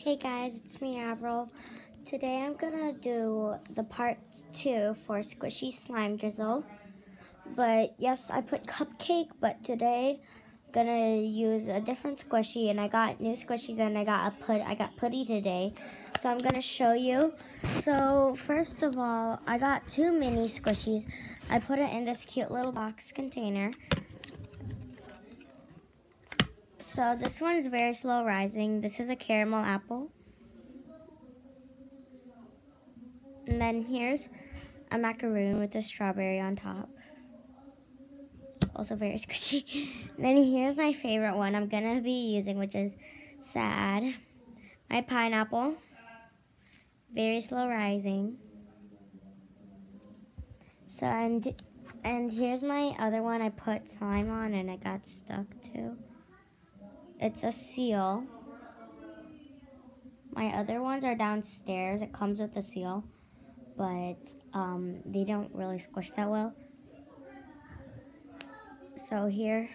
Hey guys, it's me Avril. Today I'm gonna do the part two for Squishy Slime Drizzle. But yes, I put cupcake, but today I'm gonna use a different squishy and I got new squishies and I got a put I got putty today. So I'm gonna show you. So first of all, I got two mini squishies. I put it in this cute little box container. So this one's very slow rising. This is a caramel apple. And then here's a macaroon with a strawberry on top. Also very squishy. And then here's my favorite one I'm gonna be using, which is sad. My pineapple. Very slow rising. So and and here's my other one I put slime on and it got stuck too. It's a seal. My other ones are downstairs. It comes with a seal, but um, they don't really squish that well. So here,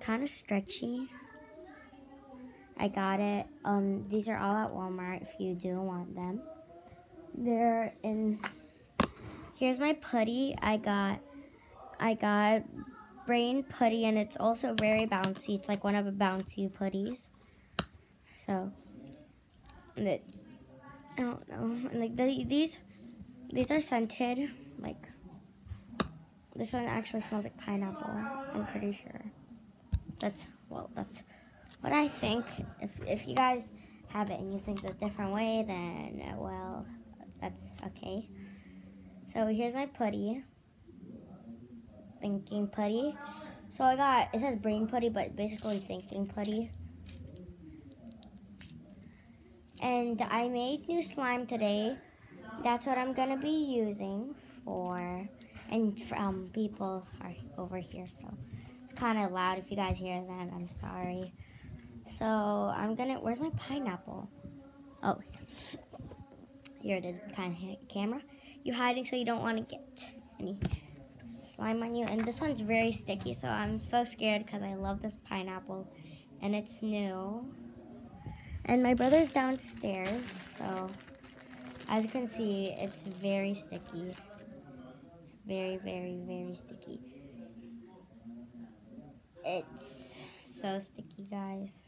kind of stretchy. I got it. Um, these are all at Walmart if you do want them. They're in. Here's my putty. I got. I got brain putty and it's also very bouncy. It's like one of the bouncy putties. So, it, I don't know. And like the, these, these are scented. Like this one actually smells like pineapple. I'm pretty sure. That's well, that's what I think. If if you guys have it and you think a different way, then uh, well, that's okay. So here's my putty thinking putty. So I got, it says brain putty, but basically thinking putty. And I made new slime today. That's what I'm going to be using for, and um, people are over here, so it's kind of loud. If you guys hear that, I'm sorry. So I'm going to, where's my pineapple? Oh, here it is behind camera. You're hiding so you don't want to get any slime on you. And this one's very sticky, so I'm so scared because I love this pineapple. And it's new. And my brother's downstairs, so as you can see, it's very sticky. It's very, very, very sticky. It's so sticky, guys.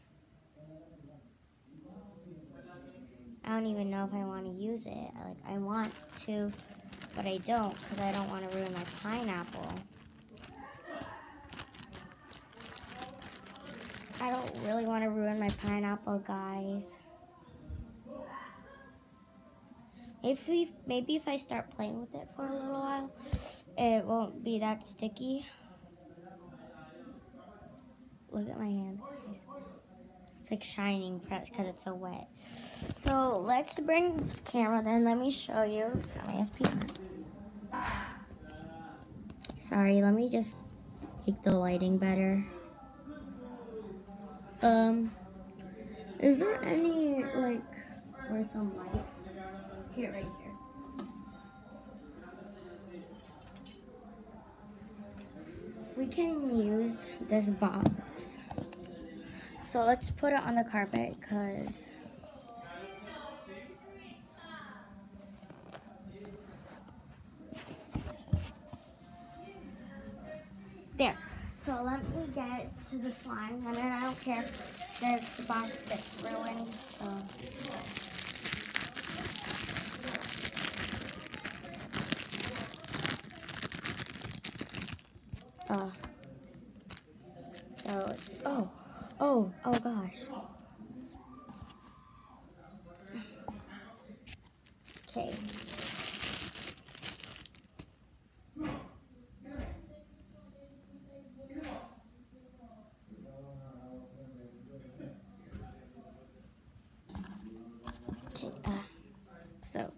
I don't even know if I want to use it. Like, I want to but I don't because I don't want to ruin my pineapple. I don't really want to ruin my pineapple, guys. If we, maybe if I start playing with it for a little while, it won't be that sticky. Look at my hand, guys. It's like shining press because it's so wet. So let's bring this camera then. Let me show you some. Sorry, let me just make the lighting better. Um, is there any, like, or some light? Here, right here. We can use this box. So let's put it on the carpet because There. So let me get to the slime, and then I don't care if the box gets ruined. So. Uh, so it's, oh, oh, oh gosh. Okay. Okay, uh, so.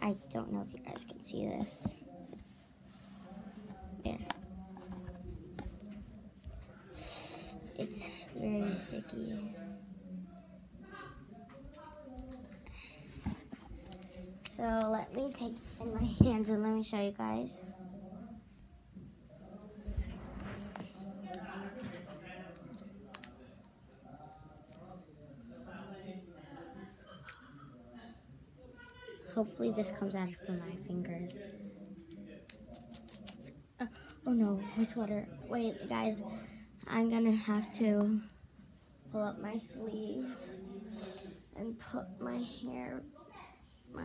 I don't know if you guys can see this. So let me take in my hands and let me show you guys. Hopefully this comes out from my fingers. Uh, oh no, my sweater. Wait, guys, I'm gonna have to pull up my sleeves and put my hair, my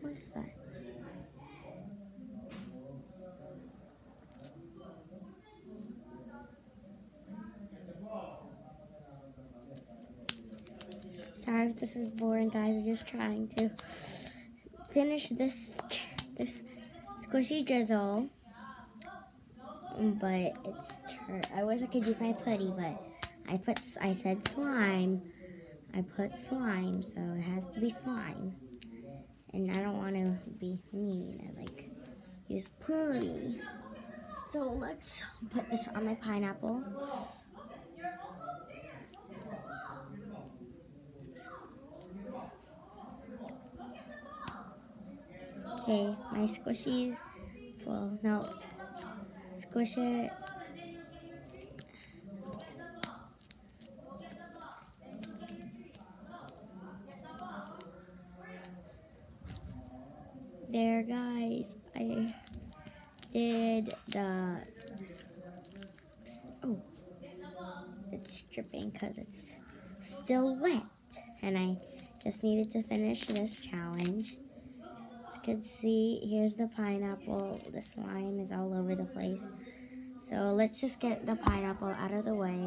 What is that? Sorry if this is boring, guys. I'm just trying to finish this this squishy drizzle. But it's. I wish I could use my putty, but I put. I said slime. I put slime, so it has to be slime. And I don't want to be mean. I like use putty. So let's put this on my pineapple. Okay, my squishy's full. Now, squish it. There, guys. I did the. Oh, it's dripping because it's still wet. And I just needed to finish this challenge. Can see, here's the pineapple. The slime is all over the place. So let's just get the pineapple out of the way.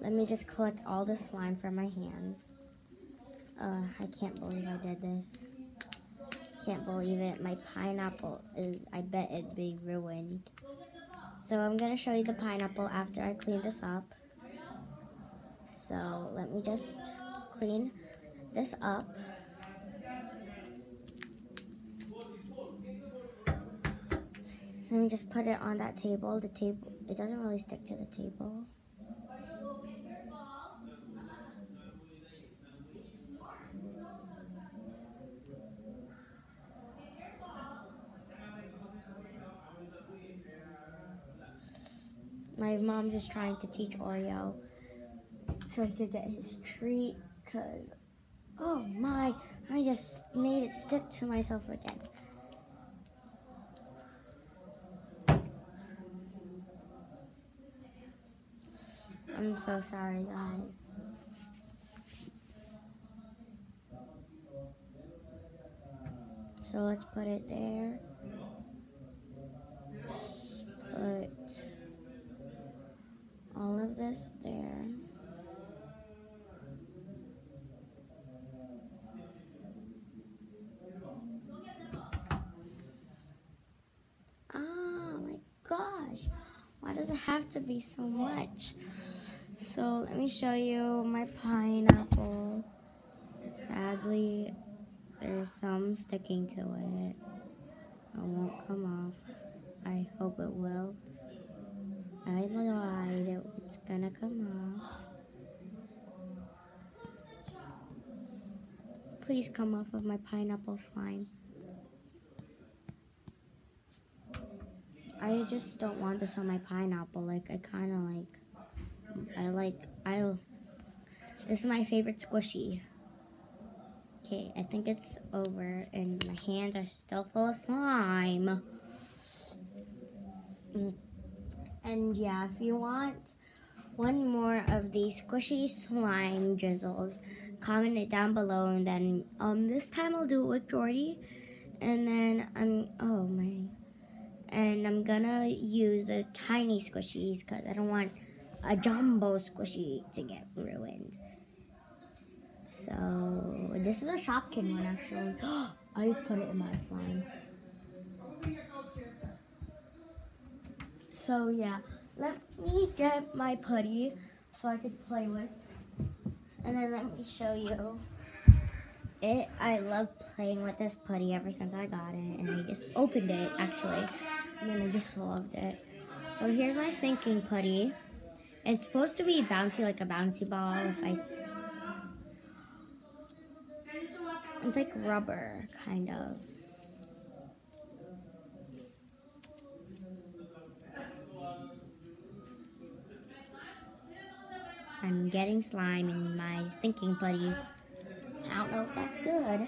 Let me just collect all the slime from my hands. Uh, I can't believe I did this. Can't believe it. My pineapple is, I bet it'd be ruined. So I'm going to show you the pineapple after I clean this up. So let me just clean this up. Let me just put it on that table. The table, it doesn't really stick to the table. My mom's just trying to teach Oreo so he could get his treat because, oh my, I just made it stick to myself again. I'm so sorry, guys. So let's put it there. Put all of this there. Oh my gosh. Why does it have to be so much? So let me show you my pineapple. Sadly, there's some sticking to it. It won't come off. I hope it will. I lied. It's gonna come off. Please come off of my pineapple slime. I just don't want this on my pineapple. Like, I kind of like, I like, I, this is my favorite squishy. Okay, I think it's over and my hands are still full of slime. Mm. And yeah, if you want one more of these squishy slime drizzles, comment it down below and then um this time I'll do it with Jordy. And then I'm, oh my and I'm gonna use the tiny squishies because I don't want a jumbo squishy to get ruined. So this is a Shopkin one actually. I just put it in my slime. So yeah, let me get my putty so I could play with. And then let me show you it. I love playing with this putty ever since I got it. And I just opened it actually and then I just loved it. So here's my thinking putty. It's supposed to be bouncy like a bouncy ball. If I, it's like rubber kind of. I'm getting slime in my thinking putty. I don't know if that's good.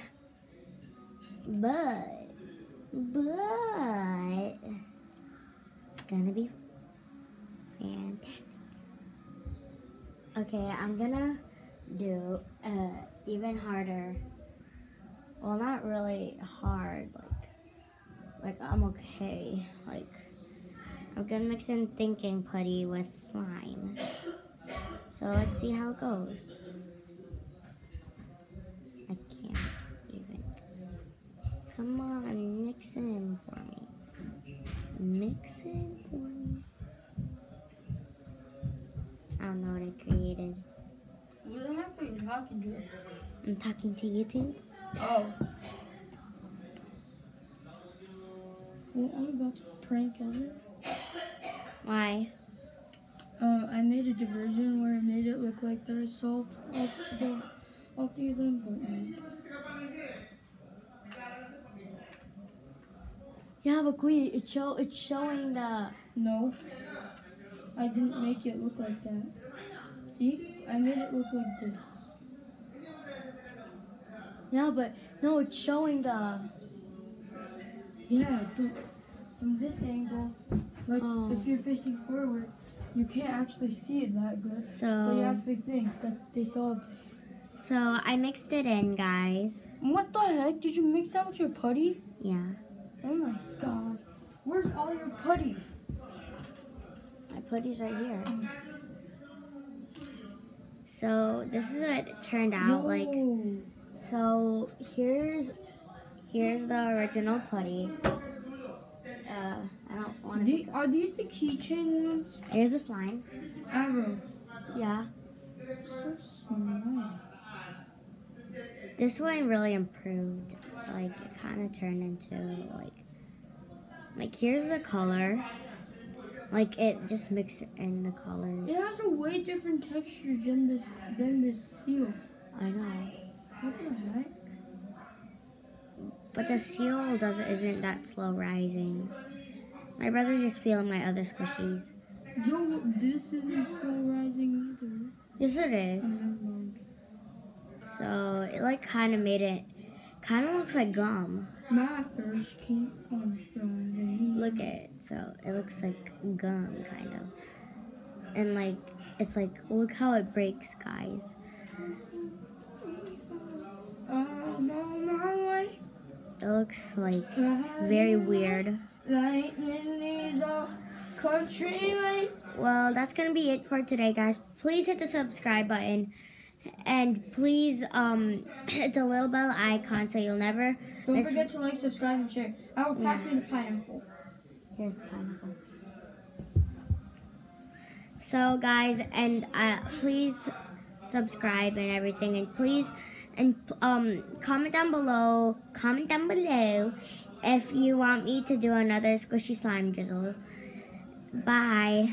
But, but, it's gonna be fantastic. Okay, I'm gonna do uh, even harder. Well, not really hard, like, like I'm okay. Like, I'm gonna mix in thinking putty with slime. So let's see how it goes. I can't even. Come on, mix in for me. Mix in talking to? I'm talking to YouTube. Oh. Well, I'm about to prank Evan. Why? Uh, I made a diversion where I made it look like there was salt all, the, all of them, but Yeah, but Queen, it's show it's showing the no. I didn't make it look like that. See? I made it look like this. Yeah, but no, it's showing the Yeah, but from this angle, like Oh. if you're facing forward, you can't actually see it that good. so So you actually think that they solved it. so I mixed it in, guys. What the heck? Did you mix that with your putty? Yeah, Oh my god. Where's all your putty? my putty's right here. So this is what it turned out like. So here's here's the original putty. Uh, I don't want to. are these the keychain ones? Here's the slime. Arrow. Yeah, So smart. this one really improved. Like it kind of turned into like like here's the color. Like it just mixed in the colors. It has a way different texture than this than this seal. I know, What the heck? but the seal doesn't isn't that slow rising. My brother's just feeling my other squishies. Yo, this isn't slow rising either. Yes, it is. So it like kind of made it, kind of looks like gum. My first came on Friday. Look at it. So it looks like gum, kind of. And like, it's like, look how it breaks, guys. It looks like it's very weird. Lightning needs all country lights. Well, that's gonna be it for today, guys. Please hit the subscribe button. And please, um, hit the little bell icon so you'll never Don't forget to like, subscribe, and share. I will pass me the pineapple. Here's the pineapple. So, guys, and uh, please subscribe and everything, and please and um comment down below. Comment down below if you want me to do another squishy slime drizzle. Bye.